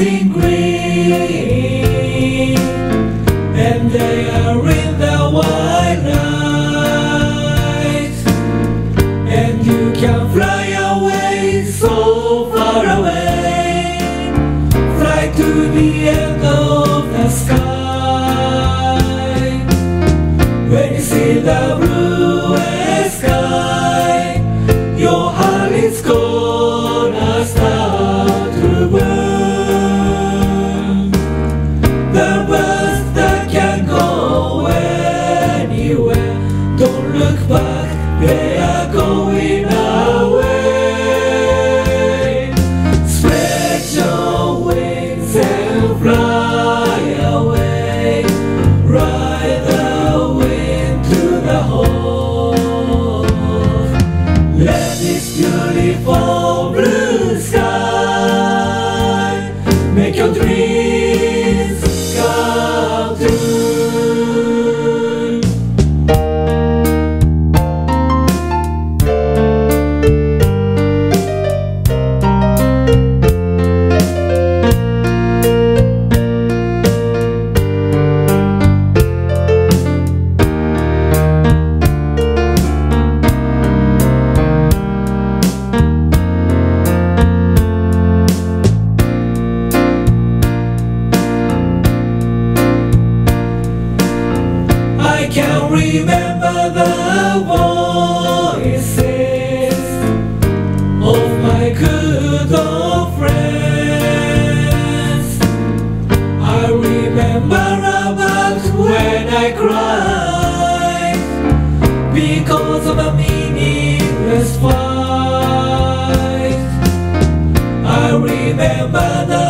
nothing great. Look back, they are going away. Spread your wings and fly away Ride the wind to the home Let this beautiful blue remember the voices of my good old friends. I remember about when I cried because of a meaningless fight. I remember the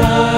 my